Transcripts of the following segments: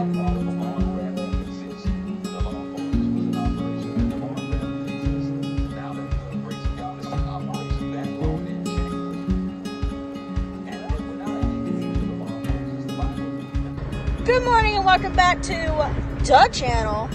Good morning and welcome back to the channel.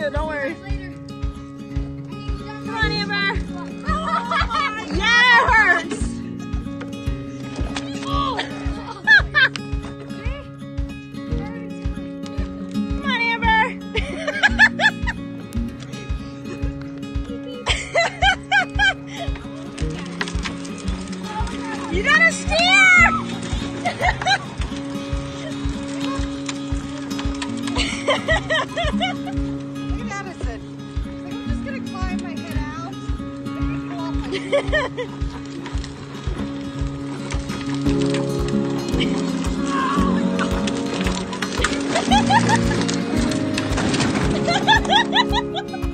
good. Don't worry. Come on, Amber. you gotta steer! Ha ha ha ha!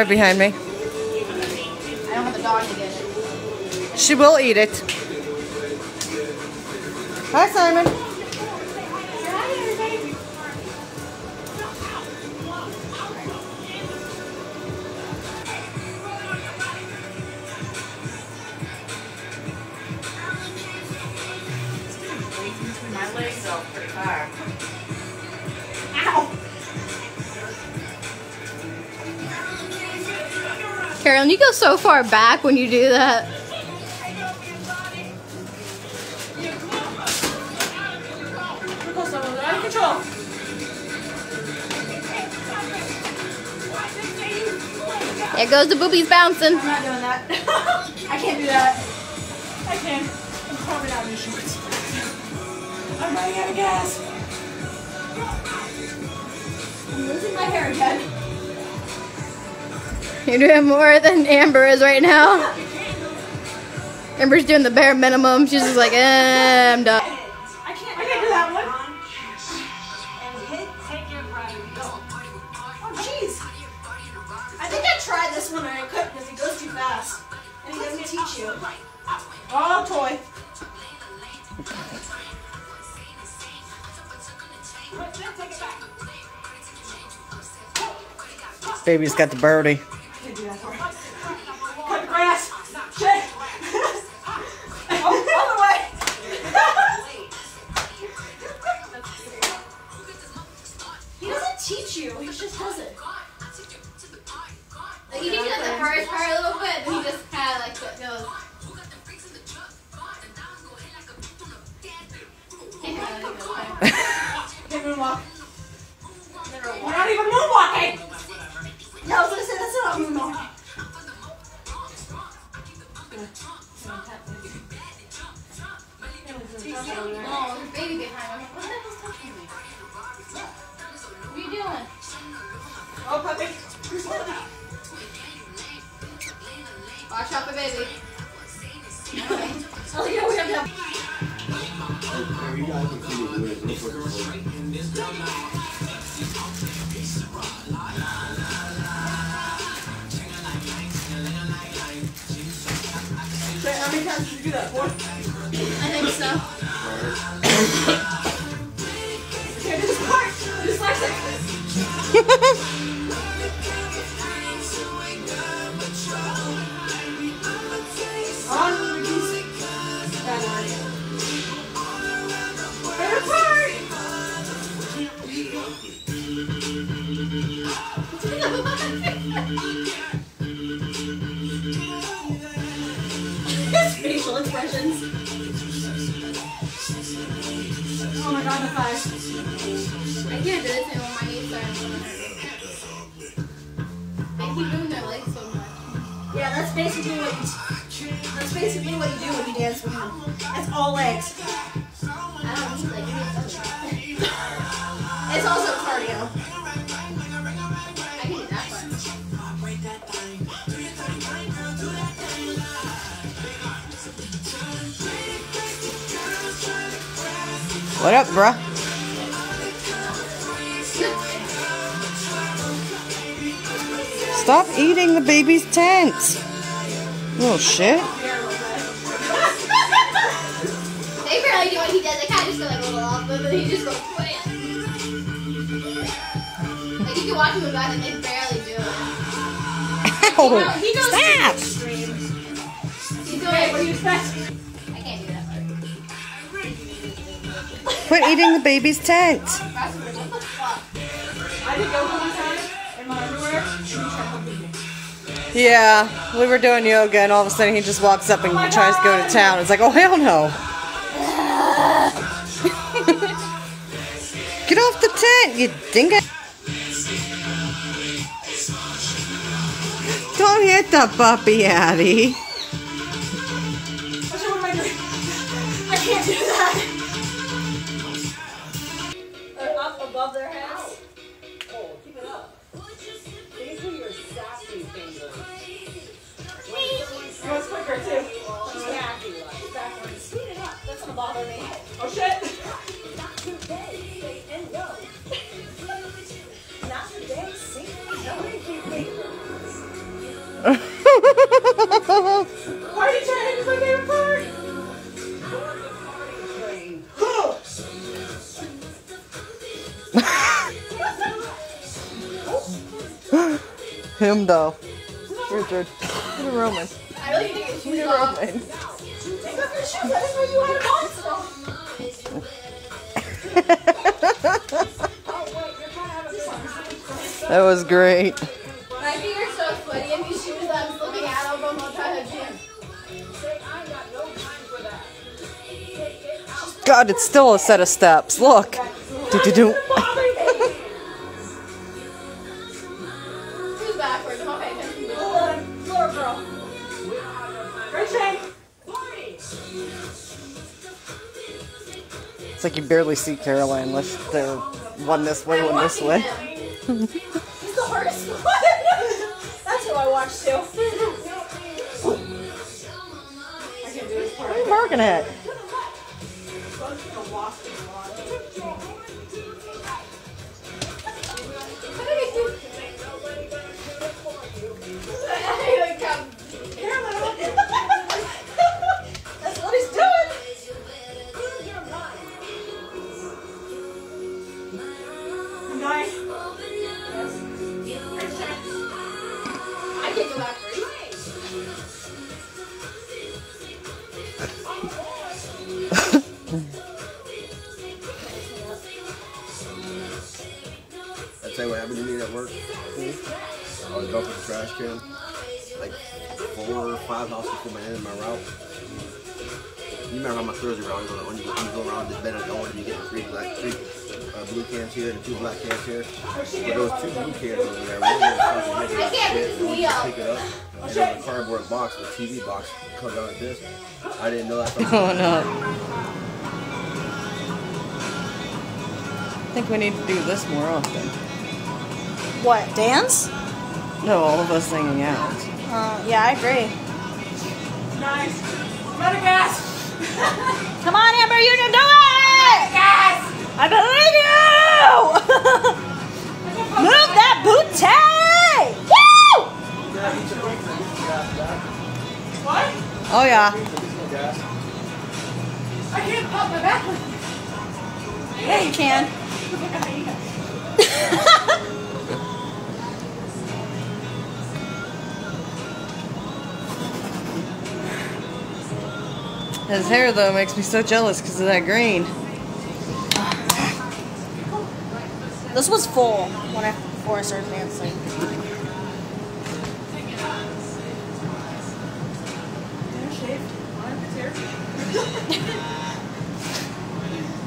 Right behind me. I don't have the dog to get it. She will eat it. Hi, Simon. My legs are pretty far. Carolyn, you go so far back when you do that. There goes the boobies bouncing. I'm not doing that. I can't do that. I can't. I'm probably not in shorts. I'm running out of gas. I'm losing my hair again. You're doing more than Amber is right now. Amber's doing the bare minimum. She's just like, eh, I'm done. I can't. I can't do that one. Oh jeez. I think I tried this one and I couldn't because he goes too fast and he doesn't teach you. Oh toy. Baby's got the birdie. First part a little bit, but he just kind of like goes. Hey, moonwalk. You're not even moonwalking. Yeah, I was gonna say that's not moonwalking. Oh, there's a baby behind him. What the hell's touching me? What are you doing? Oh, puppy. Watch out for baby. Oh, yeah, we have to have. You guys can see me doing it real quick. Say, how many times did you do that? Four? I think so. Okay, this part. Dyslexic. On What up, bruh? Stop eating the baby's tent. Little shit. They barely do what he does. They kind of just go like a little off, but then he just goes wham. Like you can watch him go back and they barely do it. Ow! He goes Stop! to extremes. Quit eating the baby's tent. What the? I did yoga one time in my underwear. and he tried humping me. Yeah, we were doing yoga and all of a sudden he just walks up and oh tries to go to town. It's like, oh hell no. Get off the tent, you dingo. Don't hit the puppy, Addie. Party train is my favorite part. Him though. Richard. Get a Roman. I really think it's shoes a. Roman. Take off your shoes. I didn't know you had a monster. Wait, you're kind of having fun. That was great. God, it's still a set of steps. Look. Girl. Great train. It's like you barely see Caroline unless they're one this way, one this way. He's the hardest one. That's who I watch too. I can do this part. What are you barking at? That's trash can, like four or five houses from my end of my route. You remember how my Thursday route is when you, when you go around this bed of going, you get the three black, three uh, blue cans here and two black cans here. But there was two blue cans over there. One was fucking heavy like shit, and you just pick it up. And there was a cardboard box, a TV box, comes out like this. I didn't know that. from- Going up. I think we need to do this more often. What, dance? No, all of us hanging out. Uh, yeah, I agree. Nice. Let it gas. Come on, Amber, you can do it! Gas. I believe you! Move that booty! Woo! What? Oh yeah. I can't pop my back. Yeah, you can. His hair though makes me so jealous because of that green. This was full when I before I started dancing.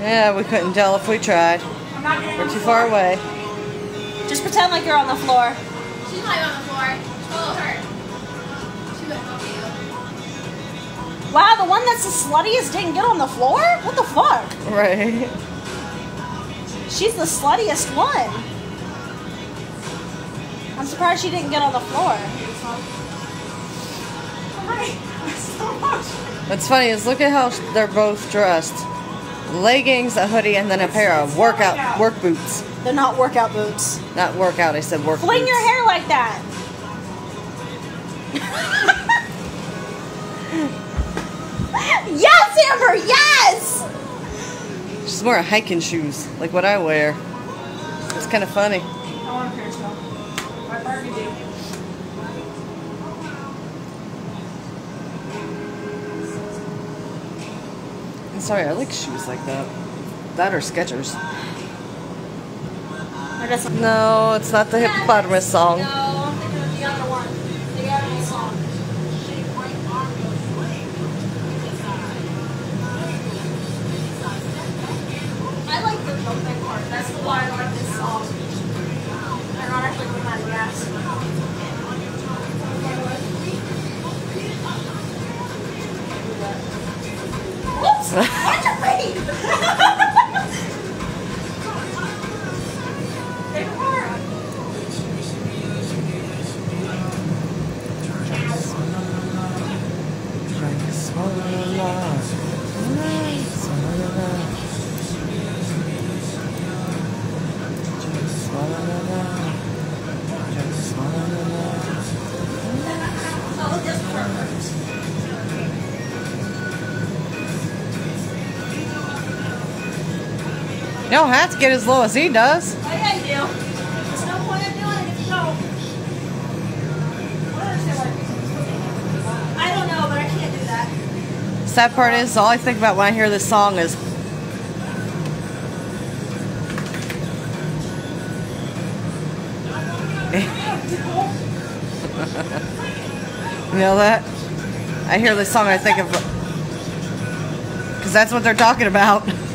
Yeah, we couldn't tell if we tried. I'm not getting We're too far away. Just pretend like you're on the floor. She's not on the floor. Wow, the one that's the sluttiest didn't get on the floor? What the fuck? Right. She's the sluttiest one. I'm surprised she didn't get on the floor. Alright. So much. What's funny is look at how they're both dressed. Leggings, a hoodie, and then a pair of workout work boots. They're not workout boots. Not workout, I said work Fling boots. your hair like that. Yes, Amber, yes! She's wearing hiking shoes, like what I wear. It's kind of funny. I want a pair still. My burgundy. I'm sorry, I like shoes like that. That or Skechers. No, it's not the hippopotamus song. No, I'm thinking of the other one. The other song. I like the jumping part. That's the like this don't have to get as low as he does. Oh, yeah, you do. There's no point in doing it if you don't. I don't I don't know, but I can't do that. Sad part is, all I think about when I hear this song is You know that? I hear this song, I think of. Because that's what they're talking about.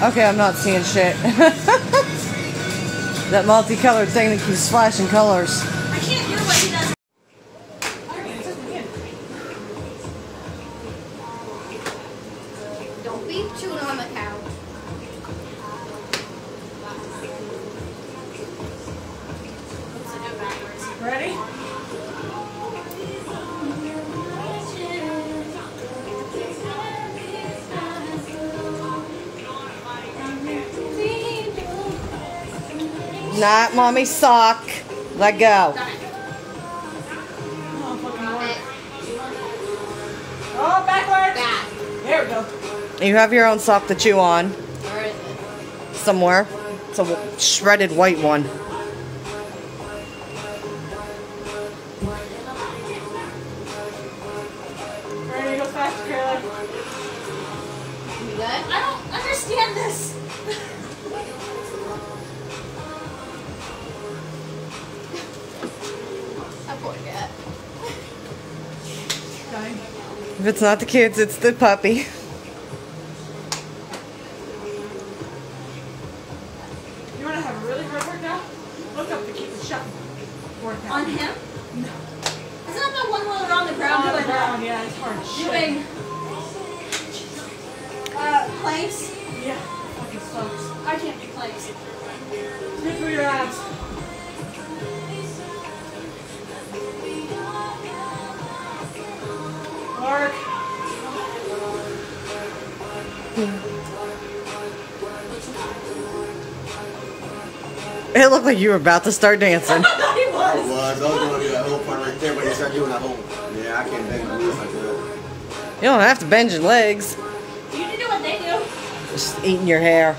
Okay, I'm not seeing shit. that multicolored thing that keeps flashing colors. I can't hear what he does. Don't be chewing on the couch. Not mommy sock. Let go. Oh, backwards. That. There we go. You have your own sock to chew on Where is it? somewhere. It's a shredded white one. If it's not the kids, it's the puppy. You were about to start dancing. he I was. was. I was going to do that whole part right there, but you started doing that whole. Yeah, I can't bend my knees like that. You don't have to bend your legs. You need to do what they do. Just eating your hair.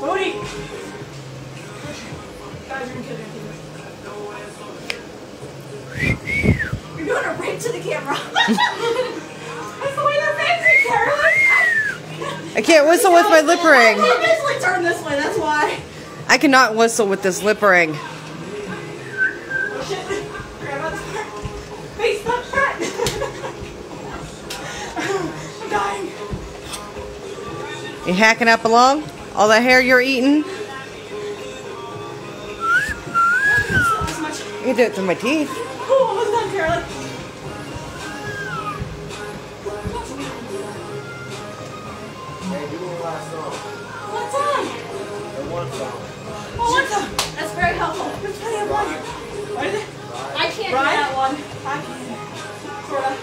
Booty. Guys, you're kidding. You're doing a ring to the camera. I can't whistle with my lip ring. I turn this way, that's why. I cannot whistle with this lip ring. Oh shit. Grandma's face not fat. I'm dying. You hacking up along? All that hair you're eating? You can do it through my teeth. Oh, last song. What's on? The one song. Oh, what's on? That's very helpful. There's plenty of blood. What is it? I can't do that one. I can. Sorta.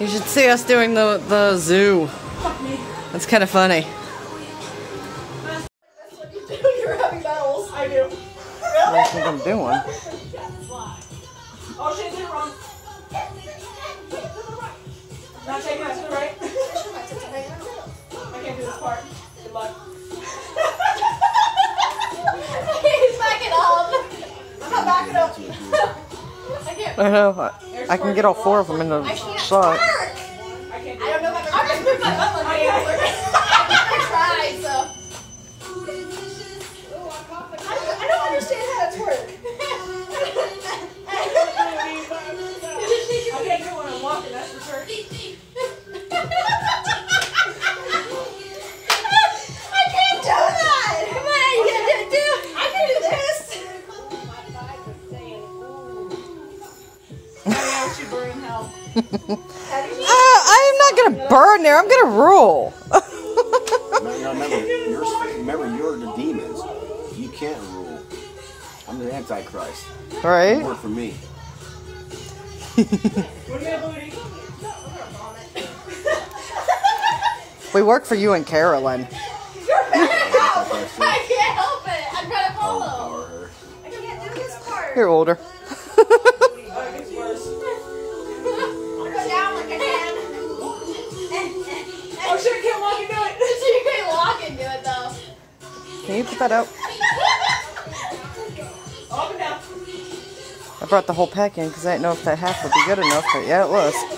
You should see us doing the, the zoo. Fuck me. That's kind of funny. That's what you do. You're having battles. I do. What do you think I'm doing? I can't. I know. I can get all four of them in the shot. Uh, I am not gonna burn there. I'm gonna rule. No, no, remember, you're, remember, you're the demons. You can't rule. I'm the Antichrist. right? Work for me. What do you have, booty? We work for you and Carolyn. Antichrist. I Can you put that out? I brought the whole pack in because I didn't know if that half would be good enough, but yeah, it was.